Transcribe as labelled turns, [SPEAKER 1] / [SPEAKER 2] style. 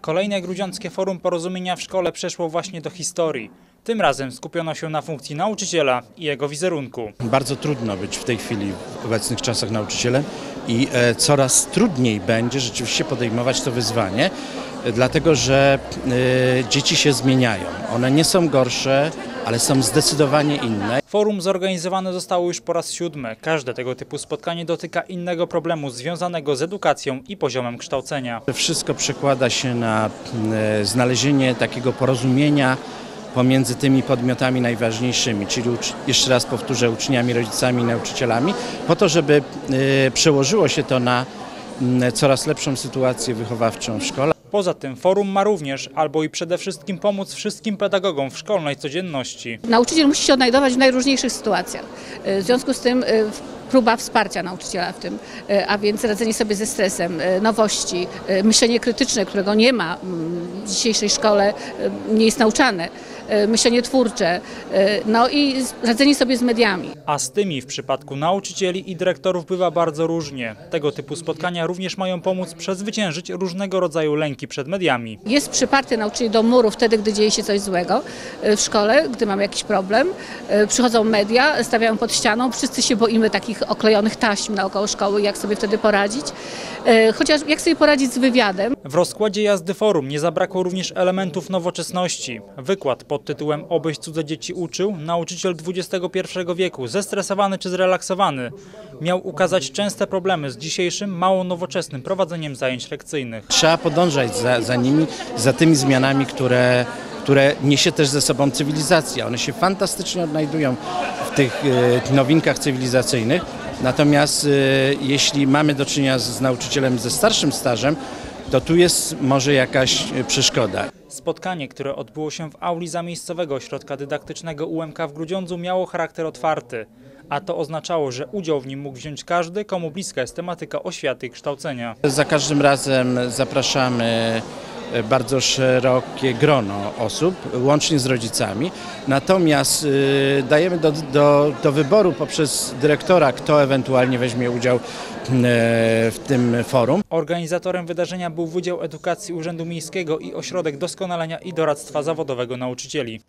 [SPEAKER 1] Kolejne Grudziąckie Forum Porozumienia w szkole przeszło właśnie do historii. Tym razem skupiono się na funkcji nauczyciela i jego wizerunku.
[SPEAKER 2] Bardzo trudno być w tej chwili w obecnych czasach nauczycielem i e, coraz trudniej będzie rzeczywiście podejmować to wyzwanie, e, dlatego że e, dzieci się zmieniają. One nie są gorsze, ale są zdecydowanie inne.
[SPEAKER 1] Forum zorganizowane zostało już po raz siódmy. Każde tego typu spotkanie dotyka innego problemu związanego z edukacją i poziomem kształcenia.
[SPEAKER 2] Wszystko przekłada się na znalezienie takiego porozumienia pomiędzy tymi podmiotami najważniejszymi, czyli jeszcze raz powtórzę, uczniami, rodzicami i nauczycielami, po to, żeby e, przełożyło się to na mm, coraz lepszą sytuację wychowawczą w szkole.
[SPEAKER 1] Poza tym forum ma również albo i przede wszystkim pomóc wszystkim pedagogom w szkolnej codzienności.
[SPEAKER 3] Nauczyciel musi się odnajdować w najróżniejszych sytuacjach. W związku z tym y, próba wsparcia nauczyciela w tym, y, a więc radzenie sobie ze stresem, y, nowości, y, myślenie krytyczne, którego nie ma w dzisiejszej szkole, nie jest nauczane, myślenie twórcze, no i radzenie sobie z mediami.
[SPEAKER 1] A z tymi w przypadku nauczycieli i dyrektorów bywa bardzo różnie. Tego typu spotkania również mają pomóc przezwyciężyć różnego rodzaju lęki przed mediami.
[SPEAKER 3] Jest przyparty nauczyciel do muru wtedy, gdy dzieje się coś złego w szkole, gdy mamy jakiś problem. Przychodzą media, stawiają pod ścianą, wszyscy się boimy takich oklejonych taśm naokoło szkoły, jak sobie wtedy poradzić. Y, Chociaż jak sobie poradzić z wywiadem.
[SPEAKER 1] W rozkładzie jazdy forum nie zabrakło również elementów nowoczesności. Wykład pod tytułem Obyś cudze dzieci uczył, nauczyciel XXI wieku, zestresowany czy zrelaksowany, miał ukazać częste problemy z dzisiejszym, mało nowoczesnym prowadzeniem zajęć lekcyjnych.
[SPEAKER 2] Trzeba podążać za, za nimi, za tymi zmianami, które, które niesie też ze sobą cywilizacja. One się fantastycznie odnajdują w tych e, nowinkach cywilizacyjnych. Natomiast e, jeśli mamy do czynienia z, nauczycielem ze starszym stażem, to tu jest może jakaś e, przeszkoda.
[SPEAKER 1] Spotkanie, które odbyło się w auli zamiejscowego ośrodka dydaktycznego UMK w Grudziądzu miało charakter otwarty, a to oznaczało, że udział w nim mógł wziąć każdy, komu bliska jest tematyka oświaty i kształcenia.
[SPEAKER 2] Za każdym razem zapraszamy bardzo szerokie grono osób, łącznie z rodzicami. Natomiast y, dajemy do, do, do wyboru poprzez dyrektora, kto ewentualnie weźmie udział e, w tym forum.
[SPEAKER 1] Organizatorem wydarzenia był Wydział Edukacji Urzędu Miejskiego i Ośrodek Doskonalenia i Doradztwa Zawodowego Nauczycieli.